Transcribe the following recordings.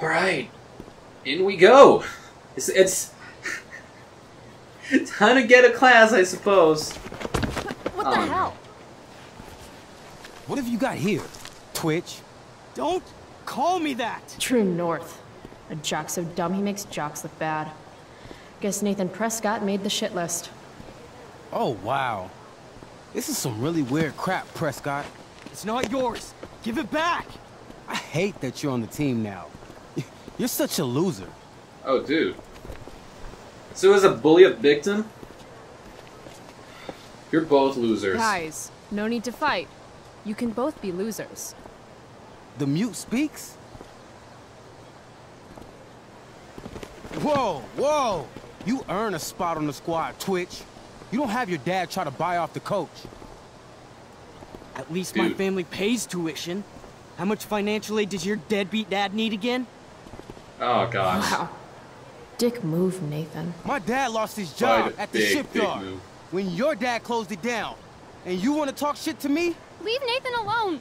All right, in we go. It's it's time to get a class, I suppose. What Oh, the no. hell? What have you got here? Twitch? Don't call me that! Drew North. A jock so dumb he makes jocks look bad. Guess Nathan Prescott made the shit list. Oh, wow. This is some really weird crap, Prescott. It's not yours. Give it back! I hate that you're on the team now. You're such a loser. Oh, dude. So as a bully a victim, you're both losers. Guys, no need to fight. You can both be losers. The mute speaks? Whoa, whoa! You earn a spot on the squad, Twitch. You don't have your dad try to buy off the coach. At least my family pays tuition. How much financial aid does your deadbeat dad need again? Oh gosh. Wow. Dick move, Nathan. My dad lost his job a at the big, big shipyard move. when your dad closed it down. And you want to talk shit to me? Leave Nathan alone!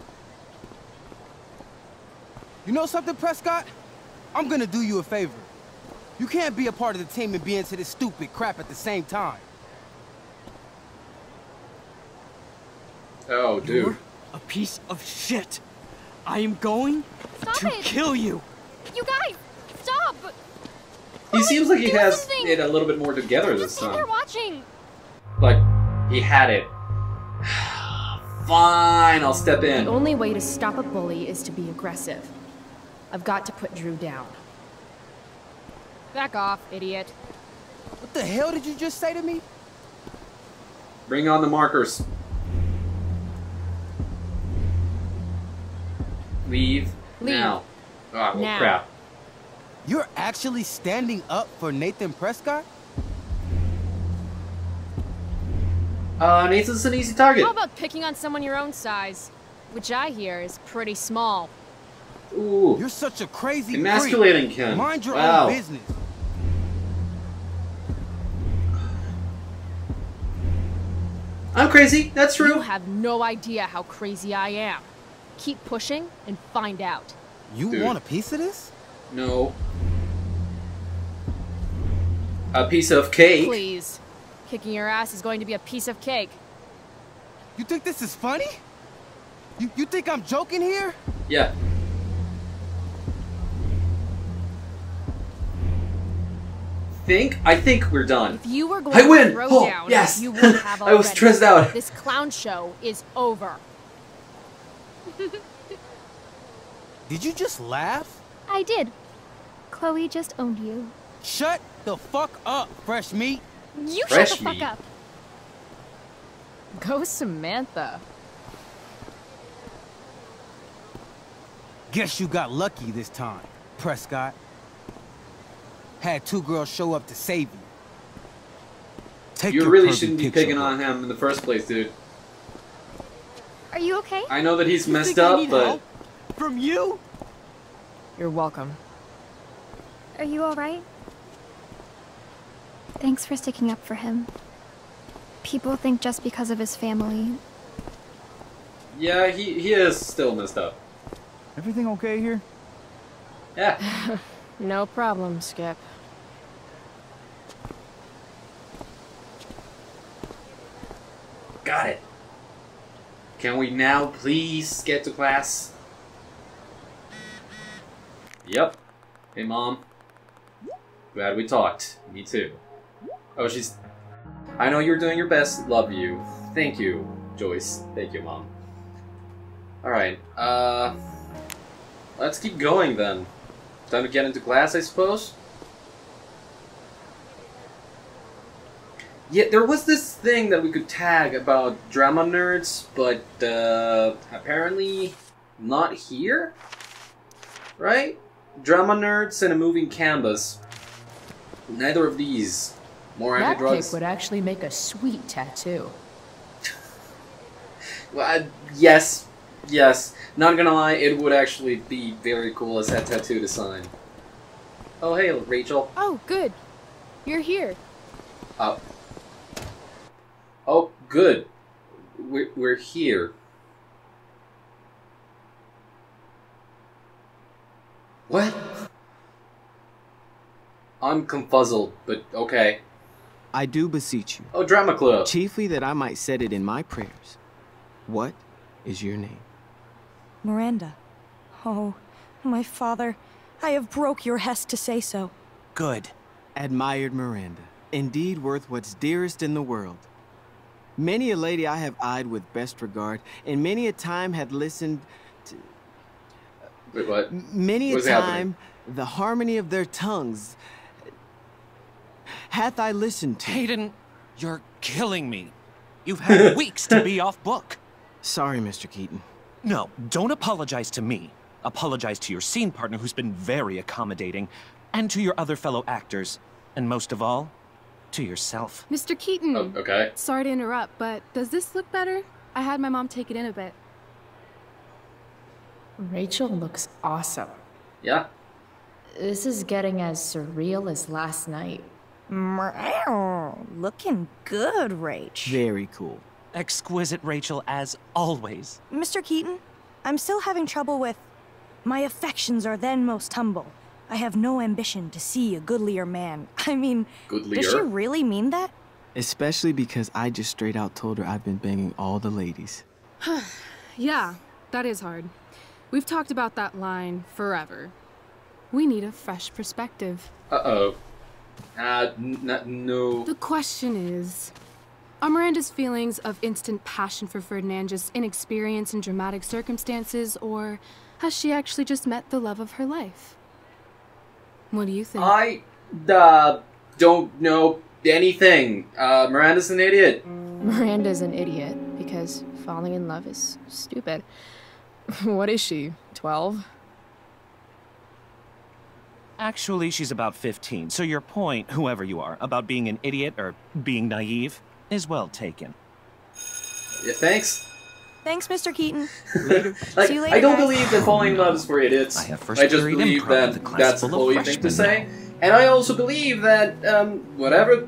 You know something, Prescott? I'm gonna do you a favor. You can't be a part of the team and be into this stupid crap at the same time. Oh, dude. You're a piece of shit. I am going Stop to it. kill you. You guys! Stop! He seems like he has something. it a little bit more together this stand there time. watching! Like, he had it. Fine, I'll step in. The only way to stop a bully is to be aggressive. I've got to put Drew down. Back off, idiot. What the hell did you just say to me? Bring on the markers. Leave, Leave. now. Ah, well, Now. crap. You're actually standing up for Nathan Prescott? Uh, Nathan's an easy target. How about picking on someone your own size? Which I hear is pretty small. Ooh, You're such a crazy emasculating freak. Ken. Mind your wow. own business. I'm crazy. That's true. You have no idea how crazy I am. Keep pushing and find out. You Dude. want a piece of this? No. A piece of cake. Please. Kicking your ass is going to be a piece of cake. You think this is funny? You, you think I'm joking here? Yeah. Think? I think we're done. If you were going I win! to throw Oh, down, yes! you would have I was already. stressed out. This clown show is over. Did you just laugh? I did. Chloe just owned you. Shut the fuck up, fresh meat. You Fresh shut the fuck meat. up. Go Samantha. Guess you got lucky this time, Prescott. Had two girls show up to save you. Take You really shouldn't be picking on him in the first place, dude. Are you okay? I know that he's You messed up, but help? From you? You're welcome. Are you alright? Thanks for sticking up for him. People think just because of his family. yeah, he, he is still messed up. Everything okay here? Yeah. No problem, Skip. Got it. Can we now please get to class? Yep. Hey, Mom. Glad we talked. Me too. Oh, she's... I know you're doing your best. Love you. Thank you, Joyce. Thank you, Mom. Alright, uh... Let's keep going then. Time to get into class, I suppose? Yeah, there was this thing that we could tag about drama nerds, but uh, apparently not here, right? Drama nerds and a moving canvas. Neither of these. More That anti-drugs. cake would actually make a sweet tattoo. Well, uh, yes, yes. Not gonna lie, it would actually be very cool as that tattoo to sign. Oh, hey, Rachel. Oh, good. You're here. Uh, oh, good. We're, we're here. What? I'm confuzzled, but okay. I do beseech you, Oh, drama club. chiefly that I might set it in my prayers. What is your name? Miranda. Oh, my father, I have broke your hest to say so. Good. Admired Miranda. Indeed worth what's dearest in the world. Many a lady I have eyed with best regard, and many a time had listened to... Wait, what? Many a time, happening? the harmony of their tongues hath I listened to. Hayden, you're killing me. You've had weeks to be off book. Sorry, Mr. Keaton. No, don't apologize to me. Apologize to your scene partner who's been very accommodating, and to your other fellow actors, and most of all, to yourself. Mr. Keaton. Oh, okay. Sorry to interrupt, but does this look better? I had my mom take it in a bit. Rachel looks awesome. Yeah. This is getting as surreal as last night. Meow. Looking good, Rach. Very cool. Exquisite Rachel, as always. Mr. Keaton, I'm still having trouble with. My affections are then most humble. I have no ambition to see a goodlier man. I mean, goodlier? does she really mean that? Especially because I just straight out told her I've been banging all the ladies. Yeah, that is hard. We've talked about that line forever. We need a fresh perspective. Uh oh. Uh, n- n- no. The question is Are Miranda's feelings of instant passion for Ferdinand just inexperience in dramatic circumstances, or has she actually just met the love of her life? What do you think? I uh, don't know anything. Uh, Miranda's an idiot. Miranda's an idiot because falling in love is stupid. what is she? 12? Actually, she's about 15, so your point, whoever you are, about being an idiot or being naive, is well taken. Yeah, thanks. Thanks, Mr. Keaton. Like, See you later, I don't guys. believe that falling in love is for idiots. I have first I just period believe improv that with a class that's a full of Chloe thing to freshmen say. And I also believe that, um, whatever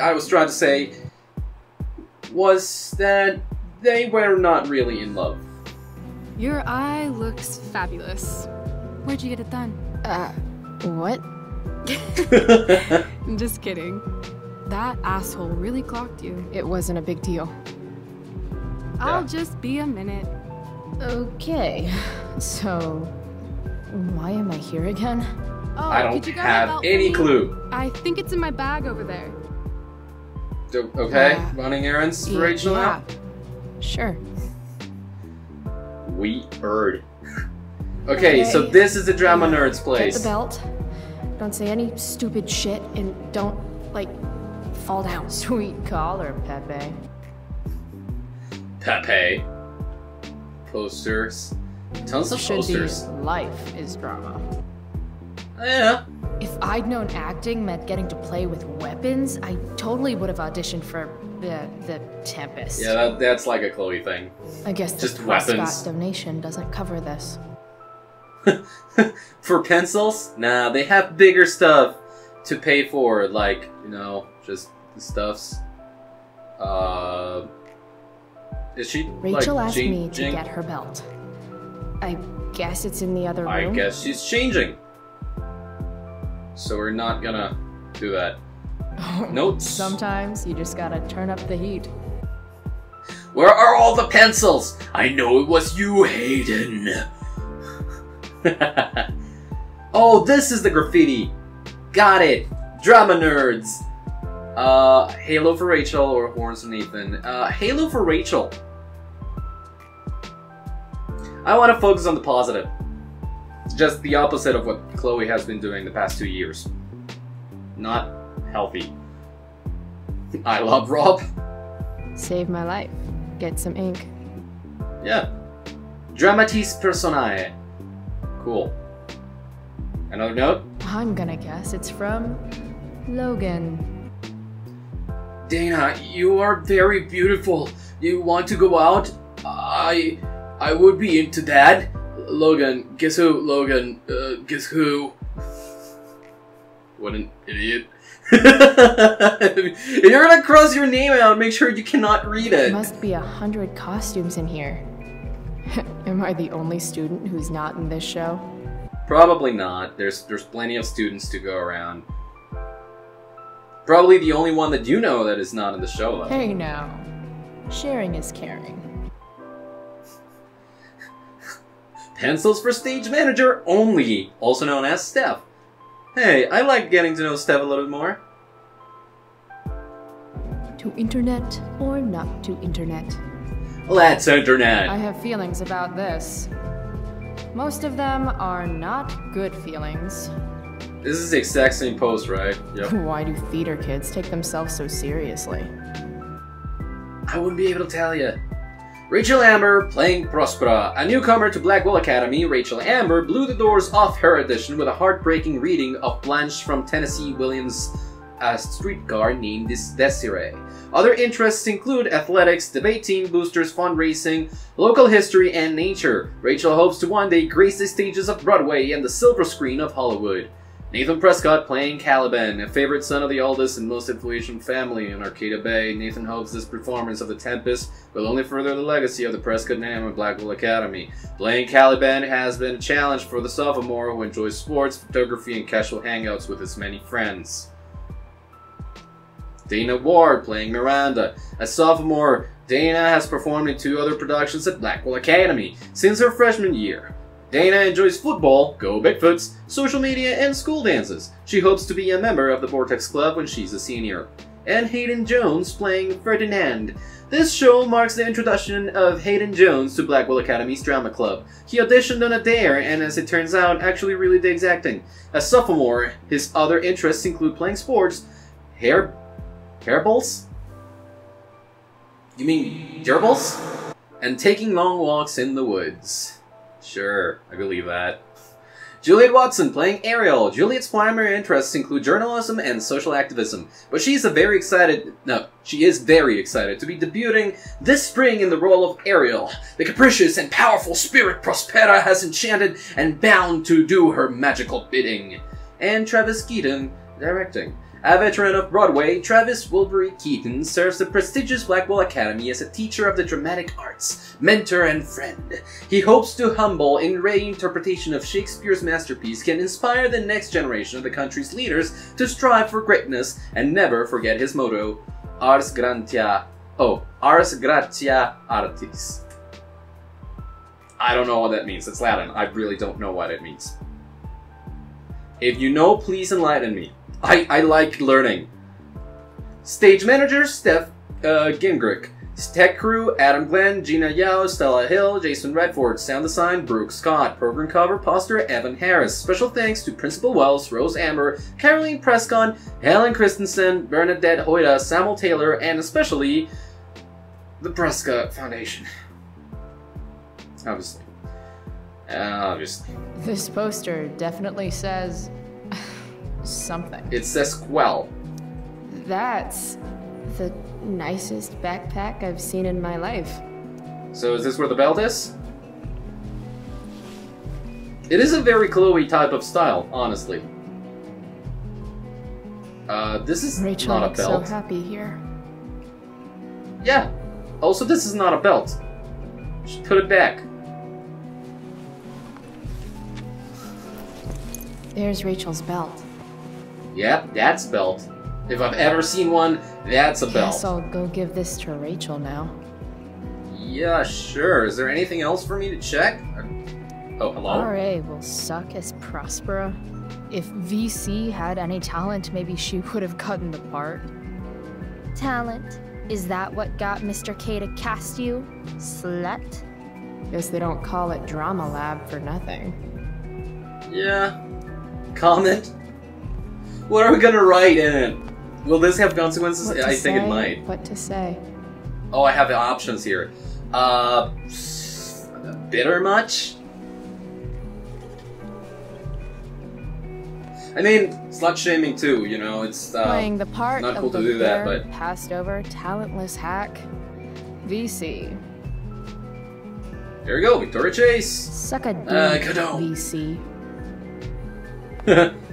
I was trying to say was that they were not really in love. Your eye looks fabulous. Where'd you get it done? Uh, what? I'm just kidding. That asshole really clocked you. It wasn't a big deal. I'll just be a minute. Okay, so why am I here again? Oh, I don't could you grab have any me? clue. I think it's in my bag over there. Do- Okay, Uh, running errands for Rachel yeah. Sure. now? We heard. Okay, so this is the Drama Nerds Get place. the belt. Don't say any stupid shit and don't, like, fall down. Sweet collar, Pepe. Pepe. Posters. Tons of Should posters. be life is drama. Yeah. If I'd known acting meant getting to play with weapons, I totally would have auditioned for the the Tempest. Yeah, that, that's like a Chloe thing. I guess the just weapons. donation doesn't cover this. for pencils? Nah, they have bigger stuff to pay for, like, you know, just the stuffs. Uh. Is she Rachel like, asked me to get her belt. I guess it's in the other room. I guess she's changing. So we're not gonna do that. Notes. Sometimes you just gotta turn up the heat. Where are all the pencils? I know it was you, Hayden. oh, this is the graffiti. Got it. Drama nerds. Uh, Halo for Rachel or Horns for Nathan. Uh, Halo for Rachel. I want to focus on the positive. Just the opposite of what Chloe has been doing the past two years. Not healthy. I love Rob. Save my life. Get some ink. Yeah. Dramatis personae. Cool. Another note? I'm gonna guess it's from Logan. Dana, you are very beautiful. You want to go out? I I would be into that. Logan, guess who? Logan, uh, guess who? What an idiot. if you're gonna cross your name out, make sure you cannot read it. Must be a hundred costumes in here. Am I the only student who's not in this show? Probably not. There's there's plenty of students to go around. Probably the only one that you know that is not in the show, though. Hey now. Sharing is caring. Pencils for stage manager only, also known as Steph. Hey, I like getting to know Steph a little bit more. To internet or not to internet? Let's internet. I have feelings about this. Most of them are not good feelings. This is the exact same post, right? Yep. Why do theater kids take themselves so seriously? I wouldn't be able to tell you. Rachel Amber playing Prospera. A newcomer to Blackwell Academy, Rachel Amber blew the doors off her audition with a heartbreaking reading of Blanche from Tennessee Williams' A Streetcar Named Desiree. Other interests include athletics, debate team boosters, fundraising, local history, and nature. Rachel hopes to one day grace the stages of Broadway and the silver screen of Hollywood. Nathan Prescott playing Caliban, a favorite son of the oldest and most influential family in Arcadia Bay. Nathan hopes this performance of The Tempest will only further the legacy of the Prescott name at Blackwell Academy. Playing Caliban has been a challenge for the sophomore who enjoys sports, photography, and casual hangouts with his many friends. Dana Ward playing Miranda. As sophomore, Dana has performed in two other productions at Blackwell Academy since her freshman year. Dana enjoys football, go Bigfoots, social media, and school dances. She hopes to be a member of the Vortex Club when she's a senior. And Hayden Jones playing Ferdinand. This show marks the introduction of Hayden Jones to Blackwell Academy's drama club. He auditioned on a dare and, as it turns out, actually really digs acting. As sophomore, his other interests include playing sports, hair Hairballs? You mean gerbils? And taking long walks in the woods. Sure, I believe that. Juliet Watson playing Ariel. Juliet's primary interests include journalism and social activism, but she's a very excited no, she is very excited to be debuting this spring in the role of Ariel. The capricious and powerful spirit Prospera has enchanted and bound to do her magical bidding. And Travis Keaton directing. A veteran of Broadway, Travis Wilbury Keaton serves the prestigious Blackwell Academy as a teacher of the dramatic arts, mentor, and friend. He hopes to humble and reinterpretation of Shakespeare's masterpiece can inspire the next generation of the country's leaders to strive for greatness and never forget his motto, Ars Gratia, oh, Ars Gratia Artis. I don't know what that means. It's Latin. I really don't know what it means. If you know, please enlighten me. I, I like learning. Stage manager, Steph uh, Gingrich. Tech crew, Adam Glenn, Gina Yao, Stella Hill, Jason Redford. Sound design, Brooke Scott. Program cover, poster, Evan Harris. Special thanks to Principal Wells, Rose Amber, Caroline Prescott, Helen Christensen, Bernadette Hoyda, Samuel Taylor, and especially the Prescott Foundation. Obviously. Uh, obviously. This poster definitely says something. It says Quell. That's the nicest backpack I've seen in my life. So is this where the belt is? It is a very Chloe type of style, honestly. Uh, this is Rachel not a looks so happy here. yeah. Also, this is not a belt. Just put it back. There's Rachel's belt. Yep, that's a belt. If I've ever seen one, that's a Guess belt. I'll go give this to Rachel now. Yeah, sure. Is there anything else for me to check? Oh, hello? RA will suck as Prospera. If VC had any talent, maybe she would have gotten the part. Talent. Is that what got Mr. K to cast you? Slut? Guess they don't call it Drama Lab for nothing. Yeah. Comment? What are we gonna write in it? Will this have consequences? I think it might. What to say? Oh, I have the options here. Uh, bitter much? I mean, slut shaming too. You know, it's uh, Playing the part not of cool to the do that, but- passed over, talentless hack. VC. There we go, Victoria Chase. Suck a dick, Uh, VC.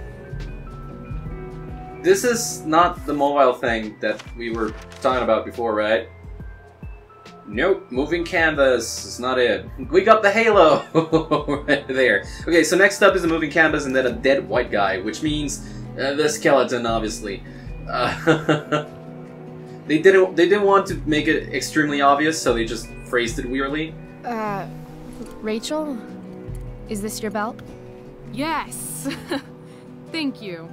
this is not the mobile thing that we were talking about before, right? Nope, moving canvas is not it. We got the halo right there. Okay, so next up is a moving canvas and then a dead white guy, which means uh, the skeleton, obviously. Uh, they didn't. They didn't want to make it extremely obvious, so they just phrased it weirdly. Uh, Rachel? Is this your belt? Yes! Thank you.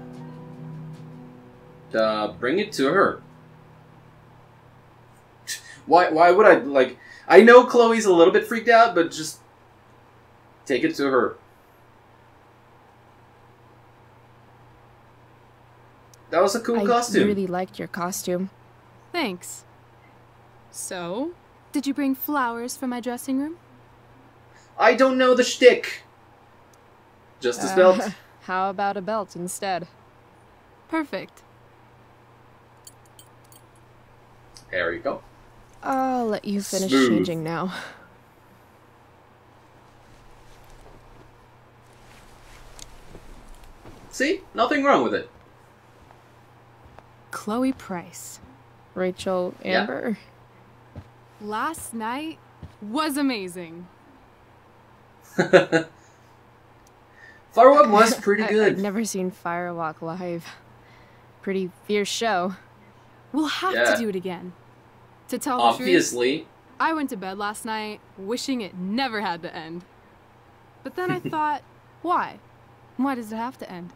Uh, bring it to her. Why? Why would I like? I know Chloe's a little bit freaked out, but just take it to her. That was a cool I costume. really liked your costume. Thanks. So, did you bring flowers for my dressing room? I don't know the shtick. Justice Uh, belt. How about a belt instead? Perfect. There you go. I'll let you finish Smooth. changing now. See, nothing wrong with it. Chloe Price. Rachel Yeah. Amber? Last night was amazing. Firewalk was pretty I- good. I've never seen Firewalk live. Pretty fierce show. We'll have Yeah. to do it again. To tell the truth, Obviously. I went to bed last night wishing it never had to end. But then I thought, why? Why does it have to end?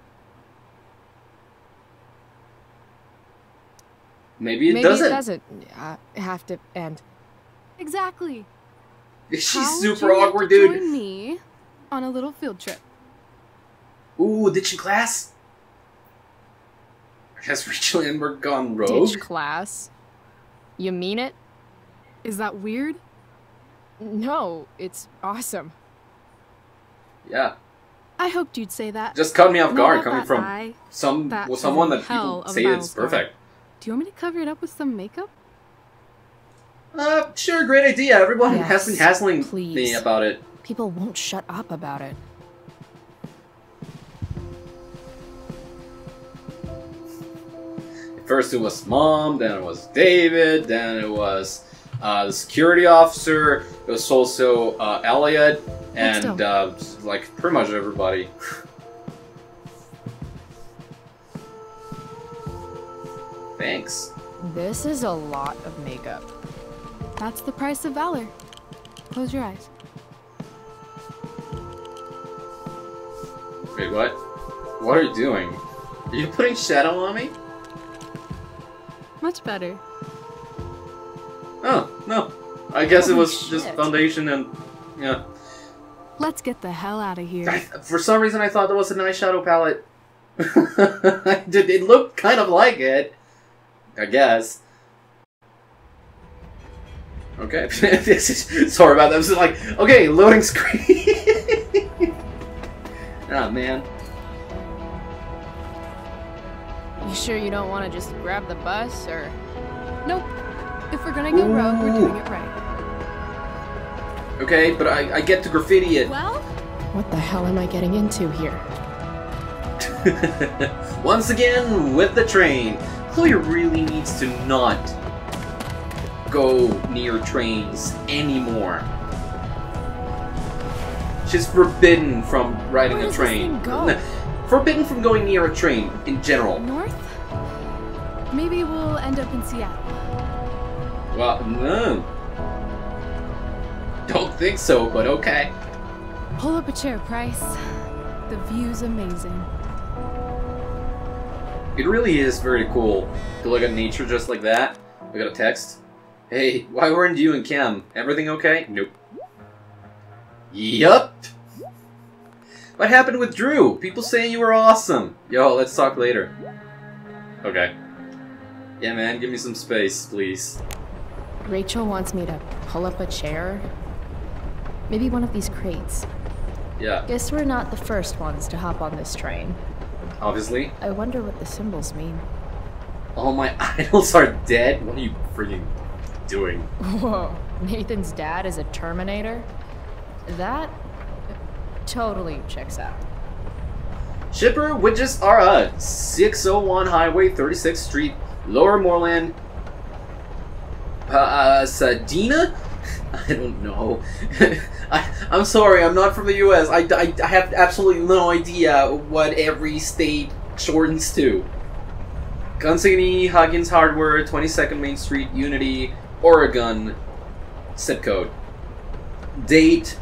Maybe it Maybe doesn't. it doesn't uh, have to end. Exactly. She's How super awkward, dude. Join me on a little field trip. Ooh, ditching class? Has Rachel Amber gone rogue? Ditch class. You mean it? Is that weird? No, it's awesome. Yeah. I hoped you'd say that. Just caught me off guard coming from eye? some That well, someone that people say it's scar. perfect. Do you want me to cover it up with some makeup? Uh, sure, great idea. Everyone has been Yes, hassling me about it. People won't shut up about it. First it was mom, then it was David, then it was uh, the security officer. It was also uh, Elliot, and uh, like pretty much everybody. Thanks. This is a lot of makeup. That's the price of valor. Close your eyes. Wait, what? What are you doing? Are you putting shadow on me? Much better. Oh, no. I guess it Holy was just foundation and yeah. Let's get the hell out of here. I, for some reason, I thought that was an eyeshadow palette. Did. It looked kind of like it. I guess. Okay. Sorry about that. This is like okay, loading screen. oh man. Sure you don't want to just grab the bus, or Nope. If we're gonna go rogue, we're doing it right. Okay, but I, I get to graffiti it. Well, what the hell am I getting into here? Once again with the train. Chloe really needs to not go near trains anymore. She's forbidden from riding Where a does this train. thing go? Forbidden from going near a train in general. north? End up in Seattle. Well, no. Don't think so, but okay. Pull up a chair, Price. The view's amazing. It really is very cool to look at nature just like that. We got a text. Hey, why weren't you and Cam? Everything okay? Nope. Yup. What happened with Drew? People saying you were awesome. Yo, let's talk later. Okay. Yeah, man, give me some space, please. Rachel wants me to pull up a chair. Maybe one of these crates. Yeah, Guess we're not the first ones to hop on this train. obviously. I wonder what the symbols mean. All my idols are dead. What are you freaking doing? Whoa, Nathan's dad is a Terminator? That totally checks out. Shipper Widgets are Us, 601 Highway, 36th Street, Lower Moreland, Pasadena? Uh, uh, I don't know. I, I'm sorry, I'm not from the US. I, I, I have absolutely no idea what every state shortens to. Consignee, Huggins Hardware, 22nd Main Street, Unity, Oregon. Zip code. Date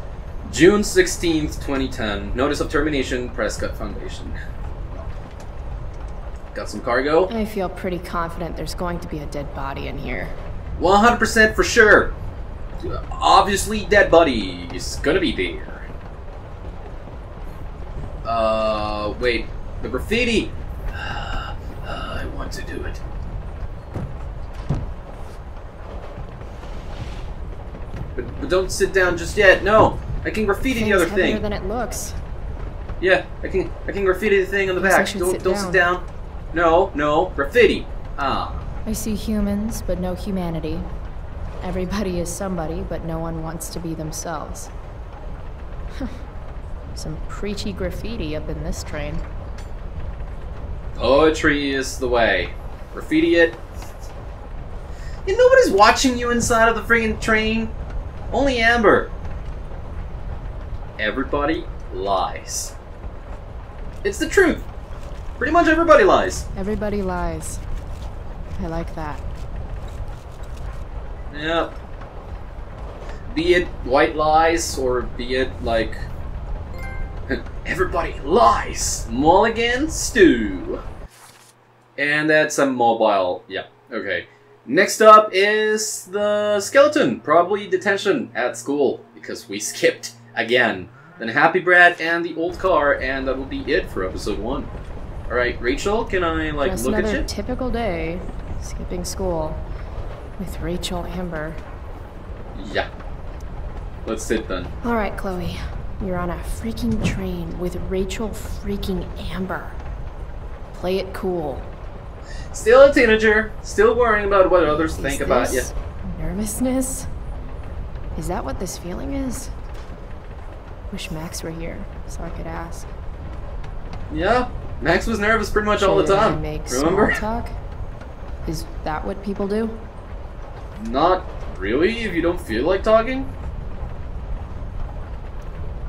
June 16th, 2010. Notice of termination, Prescott Foundation. Got some cargo? I feel pretty confident there's going to be a dead body in here. 100% for sure. Obviously, dead body is gonna be there. Uh, wait. The graffiti! Uh, I want to do it. But, but don't sit down just yet. No! I can graffiti the other thing. than it looks. Yeah, I can I can graffiti the thing on the Guess back. Don't sit don't sit down. No, no, graffiti. Ah. I see humans, but no humanity. Everybody is somebody, but no one wants to be themselves. Some preachy graffiti up in this train. Poetry is the way. Graffiti it. Yeah, nobody's watching you inside of the friggin' train. Only Amber. Everybody lies. It's the truth. Pretty much everybody lies. Everybody lies. I like that. Yeah. Be it white lies or be it like everybody lies. Mulligan stew. And that's a mobile. Yeah. Okay. Next up is the skeleton. Probably detention at school because we skipped again. Then Happy Brad and the old car, and that will be it for episode one. All right, Rachel, can I like Just look at you? typical day, skipping school, with Rachel Amber. yeah. Let's sit then. All right, Chloe, you're on a freaking train with Rachel freaking Amber. Play it cool. Still a teenager, still worrying about what others Is think about you. Nervousness? Is that what this feeling is? Wish Max were here so I could ask. Yeah, Max was nervous pretty much all the time. Make Remember? small talk? Is that what people do? Not really, if you don't feel like talking.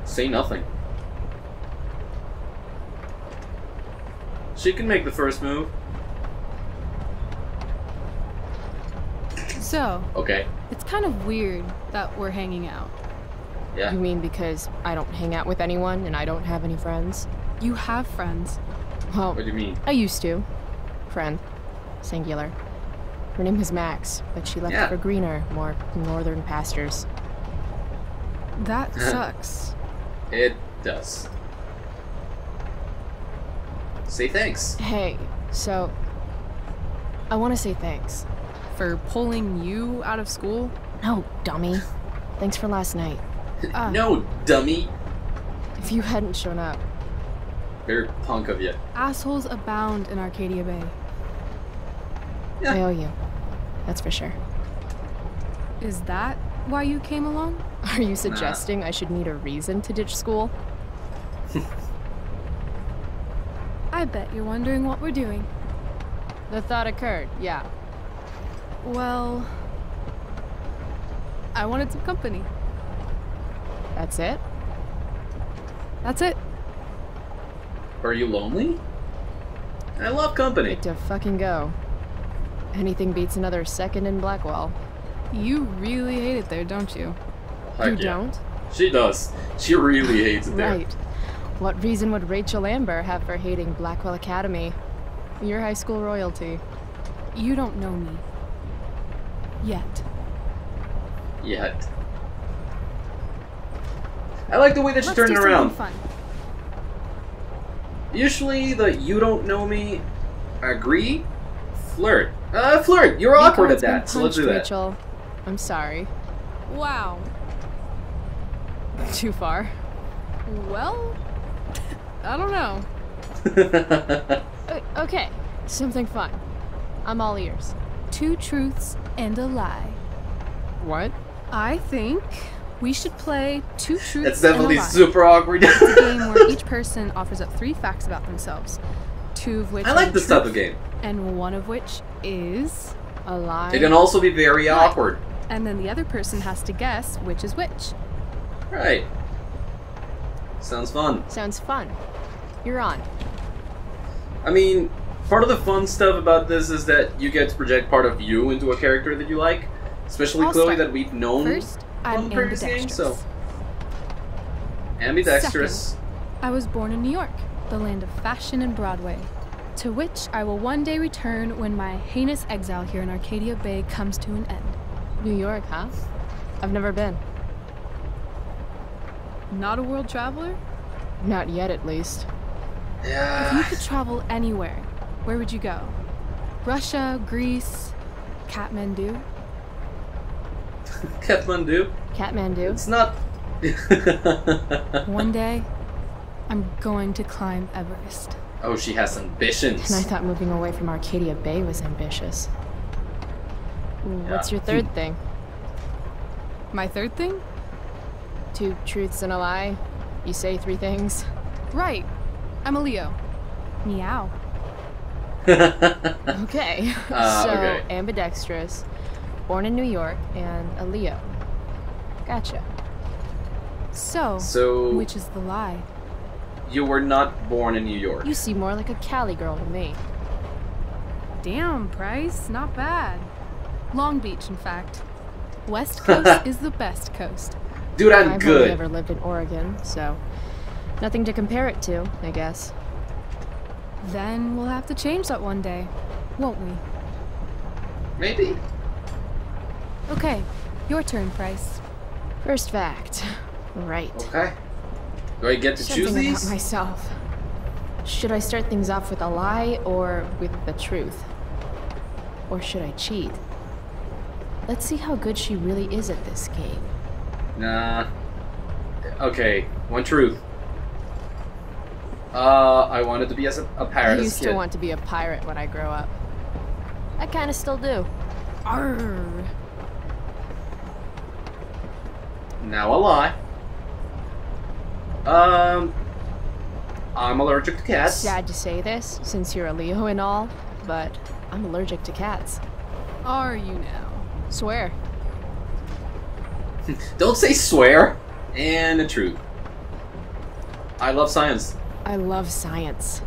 Say nothing. She can make the first move. So, Okay. it's kind of weird that we're hanging out. Yeah. You mean because I don't hang out with anyone and I don't have any friends? You have friends. Well, What do you mean? I used to. Friend. Singular. Her name was Max, but she left Yeah. for greener, more northern pastures. That sucks. It does. Say thanks. Hey, so. I want to say thanks. For pulling you out of school? No, dummy. Thanks for last night. Ah. No, dummy. If you hadn't shown up, Very punk of you. Assholes abound in Arcadia Bay. Yeah. I owe you. That's for sure. Is that why you came along? Are you suggesting I should need a reason to ditch school? I bet you're wondering what we're doing. The thought occurred, yeah. Well, I wanted some company. That's it? That's it. Are you lonely? I love company. Good to fucking go. Anything beats another second in Blackwell. You really hate it there, don't you? Heck you yeah. don't? She does. She really hates it there. Right. What reason would Rachel Amber have for hating Blackwell Academy? Your high school royalty. You don't know me. Yet. Yet. I like the way that she Let's turned it around. fun. Usually, the you don't know me agree flirt. Uh, flirt. You're Nico awkward at that, so let's do that. Rachel. I'm sorry. Wow. Too far. Well, I don't know. O- okay, something fun. I'm all ears. Two truths and a lie. What? I think we should play two truths That's definitely and a lie. super awkward. It's a game where each person offers up three facts about themselves, two of which I like the this type of game. and one of which is, A lie? It can also be very awkward. and then the other person has to guess which is which. Right. Sounds fun. Sounds fun. You're on. I mean, part of the fun stuff about this is that you get to project part of you into a character that you like, especially I'll Chloe start. that we've known First, I'm from previous games. ambidextrous. So ambidextrous. I was born in New York, the land of fashion and Broadway, to which I will one day return when my heinous exile here in Arcadia Bay comes to an end. New York, huh? I've never been. Not a world traveler? Not yet, at least. Yeah. If you could travel anywhere, where would you go? Russia, Greece, Kathmandu? Kathmandu. Kathmandu. It's not. One day, I'm going to climb Everest. oh, she has ambitions. And I thought moving away from Arcadia Bay was ambitious. What's your third thing? My third thing? Two truths and a lie? You say three things? Right. I'm a Leo. Meow. Okay. Uh, so, okay. ambidextrous, born in New York, and a Leo. Gotcha. So, So- which is the lie? you were not born in New York. You seem more like a Cali girl to me. Damn, Price, not bad. Long Beach, in fact. West Coast is the best coast. Dude, I'm I've good. only ever lived in Oregon, so nothing to compare it to, I guess. Then we'll have to change that one day, won't we? Maybe. Okay, your turn, Price. First fact. Right. Okay. Do I get to choose Something these? about myself. Should I start things off with a lie or with the truth? Or should I cheat? Let's see how good she really is at this game. Nah. Okay, one truth. Uh, I wanted to be as a, a I pirate as used a kid. to want to be a pirate when I grow up. I kinda still do. Arr. Now a lie. Um, I'm allergic to cats. Sad to say this, since you're a Leo and all, but I'm allergic to cats. Are you now? Swear. Don't say swear. And the truth. I love science. I love science.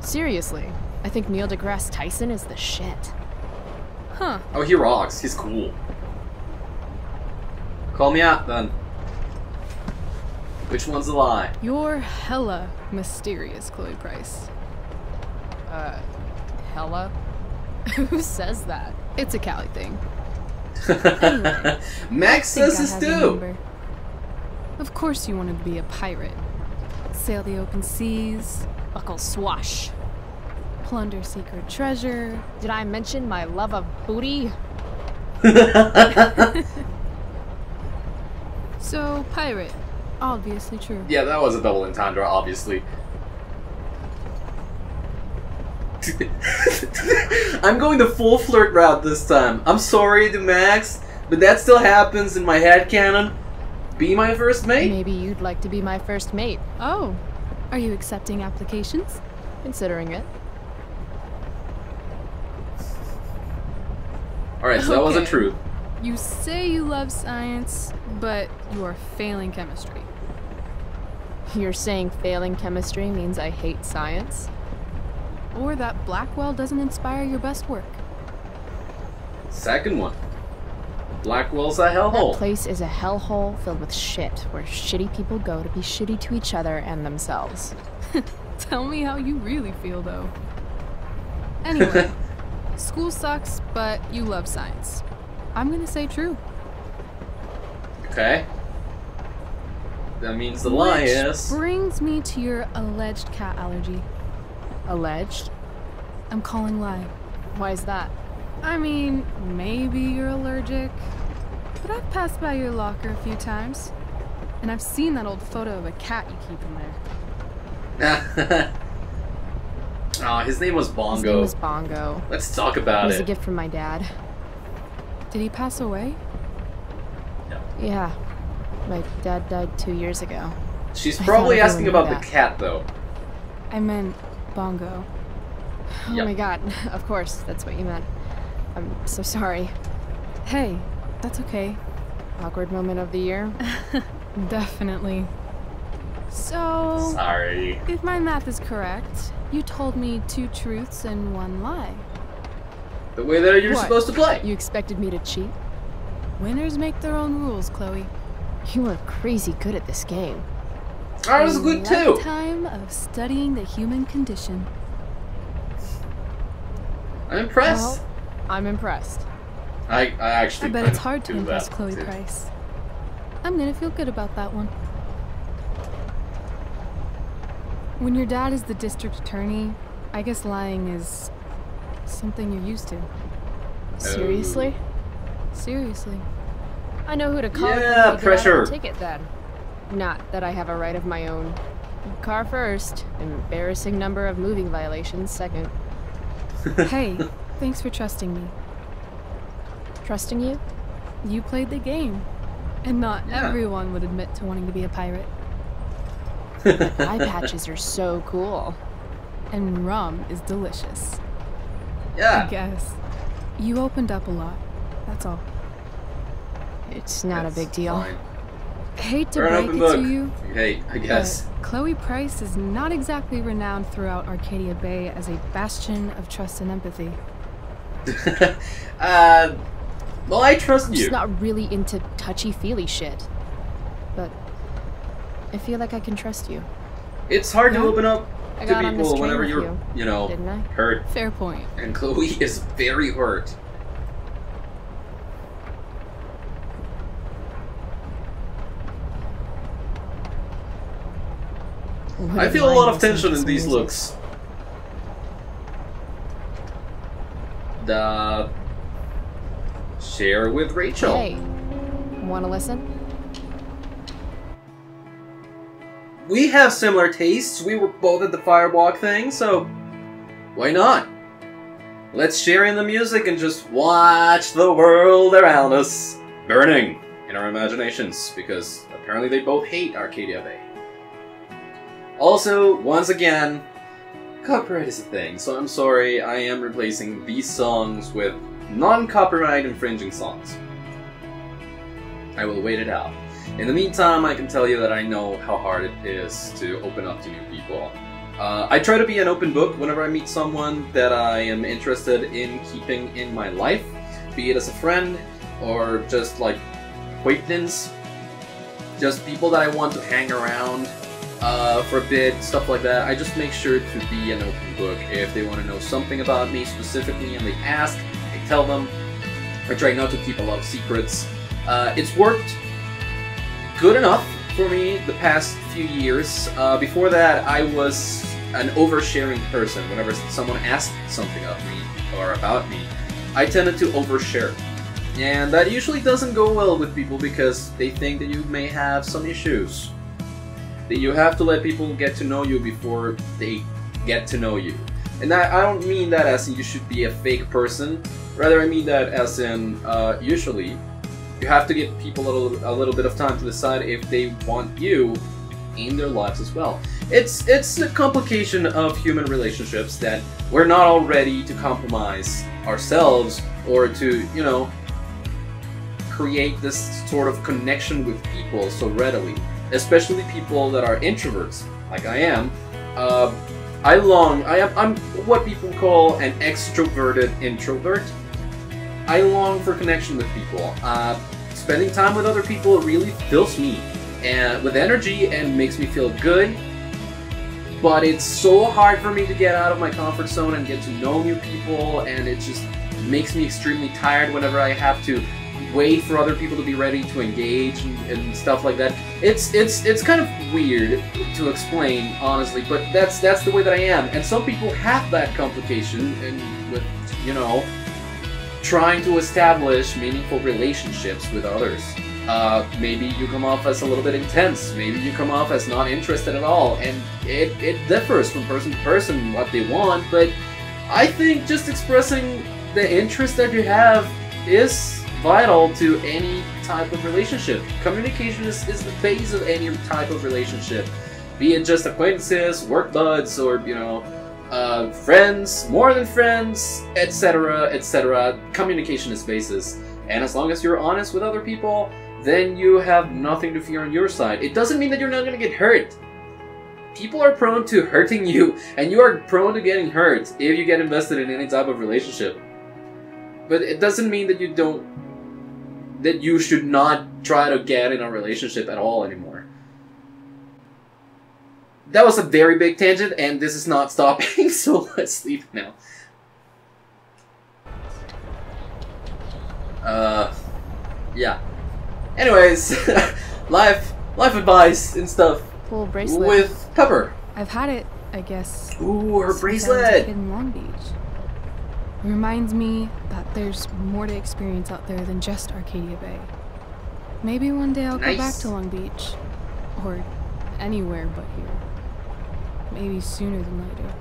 Seriously, I think Neil deGrasse Tyson is the shit. Huh. Oh, he rocks. He's cool. Call me out then. Which one's a lie? You're hella mysterious, Chloe Price. Uh, hella? Who says that? It's a Cali thing. Max says this too. Of course you wanted to be a pirate. Sail the open seas, Buckle swash. plunder secret treasure. Did I mention my love of booty? So, pirate. Obviously true. Yeah, that was a double entendre, obviously. I'm going the full flirt route this time. I'm sorry to Max, but that still happens in my head canon. Be my first mate? Maybe you'd like to be my first mate, Oh, are you accepting applications? considering it. Alright, so that was a Okay. truth. You say you love science, but you are failing chemistry. You're saying failing chemistry means I hate science? Or that Blackwell doesn't inspire your best work. Second one. Blackwell's a hellhole. That place is a hellhole filled with shit, where shitty people go to be shitty to each other and themselves. Tell me how you really feel, though. Anyway, school sucks, but you love science. I'm gonna say true. Okay. That means the lie Which is. brings me to your alleged cat allergy. Alleged? I'm calling lie. Why is that? I mean, maybe you're allergic, but I've passed by your locker a few times, and I've seen that old photo of a cat you keep in there. Aw, ah, his name was Bongo. His name was Bongo. Let's talk about It It was a gift from my dad. Did he pass away? No. Yeah. My dad died two years ago. She's I probably asking about knew the cat, though. I meant Bongo. Oh Yep. my god. Of course, that's what you meant. I'm so sorry. Hey, that's okay. Awkward moment of the year. Definitely. So, Sorry. if my math is correct, you told me two truths and one lie. The way that you're What? supposed to play. You expected me to cheat? Winners make their own rules, Chloe. You are crazy good at this game. I was good too. Time of studying the human condition. I'm impressed. Well, I'm impressed. I, I actually. I bet it's hard to impress that, Chloe. Price. I'm gonna feel good about that one. When your dad is the district attorney, I guess lying is something you're used to. Oh. Seriously? Seriously. I know who to call Yeah, need to get out of pressure. ticket then. Not that I have a right of my own. Car first, embarrassing number of moving violations second. hey, thanks for trusting me. Trusting you? You played the game. And not Yeah. everyone would admit to wanting to be a pirate. Eye patches are so cool. And rum is delicious. I guess. You opened up a lot. That's all. It's not That's a big deal. fine. Hate to break it book. to you, Hey, I guess. but Chloe Price is not exactly renowned throughout Arcadia Bay as a bastion of trust and empathy. uh, well, I trust I'm you. She's not really into touchy-feely shit. But I feel like I can trust you, It's hard to open up I to got on this people whenever you're, you, you know, didn't I? hurt. Fair point. And Chloe is very hurt. What I feel a lot of tension in these music? looks. The share with Rachel. Hey, wanna listen? We have similar tastes. We were both at the Firewalk thing, so why not? Let's share in the music and just watch the world around us burning in our imaginations, because apparently they both hate Arcadia Bay. Also, once again, copyright is a thing, so I'm sorry, I am replacing these songs with non-copyright infringing songs. I will wait it out. In the meantime, I can tell you that I know how hard it is to open up to new people. Uh, I try to be an open book whenever I meet someone that I am interested in keeping in my life, be it as a friend or just like acquaintance, just people that I want to hang around uh, for a bit, stuff like that. I just make sure to be an open book. If they want to know something about me specifically and they ask, I tell them. I try not to keep a lot of secrets. Uh, it's worked good enough for me the past few years. Uh, before that, I was an oversharing person. Whenever someone asked something of me or about me, I tended to overshare. And that usually doesn't go well with people because they think that you may have some issues. That you have to let people get to know you before they get to know you. And that, I don't mean that as in you should be a fake person. Rather, I mean that as in uh, usually you have to give people a little, a little bit of time to decide if they want you in their lives as well. It's it's a complication of human relationships that we're not all ready to compromise ourselves or to you know create this sort of connection with people so readily, especially people that are introverts like I am. Uh, I long. I am. I'm what people call an extroverted introvert. I long for connection with people. Uh, spending time with other people really fills me and with energy and makes me feel good. But it's so hard for me to get out of my comfort zone and get to know new people, and it just makes me extremely tired whenever I have to wait for other people to be ready to engage and, and stuff like that. It's it's it's kind of weird to explain, honestly, but that's that's the way that I am. And some people have that complication, and with you know trying to establish meaningful relationships with others. Uh, maybe you come off as a little bit intense. Maybe you come off as not interested at all, and it, it differs from person to person what they want. But I think just expressing the interest that you have is vital to any type of relationship. Communication is, is the base of any type of relationship, be it just acquaintances, work buds, or you know, uh, friends, more than friends, etc., etc. Communication is basis, and as long as you're honest with other people, then you have nothing to fear on your side. It doesn't mean that you're not gonna get hurt. people are prone to hurting you, and you are prone to getting hurt if you get invested in any type of relationship. But it doesn't mean that you don't that you should not try to get in a relationship at all anymore. That was a very big tangent, and this is not stopping, so let's leave now. Uh, yeah. Anyways, life, life advice and stuff Cool bracelet. with Pepper. I've had it, I guess. Ooh, her since I was a bracelet. in Long Beach. Reminds me that there's more to experience out there than just Arcadia Bay. Maybe one day I'll go back to Long Beach. Or anywhere but here. Maybe sooner than later.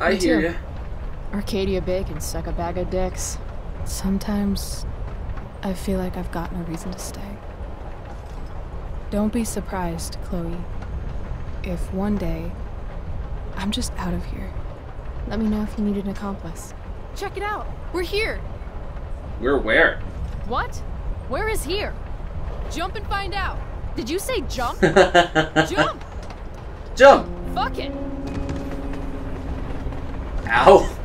I Me hear too. ya. Arcadia Bay can suck a bag of dicks. Sometimes I feel like I've got no reason to stay. Don't be surprised, Chloe, if one day I'm just out of here. Let me know if you need an accomplice. Check it out. We're here. We're where? What? Where is here? Jump and find out. Did you say jump? jump! Jump! Fuck it. Ow!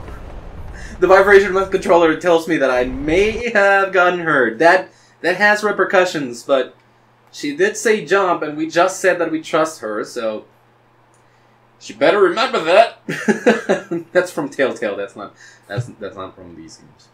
The vibration of the controller tells me that I may have gotten hurt. That that has repercussions, but she did say jump, and we just said that we trust her, so she better remember that. that's from Telltale. That's not that's that's not from these games.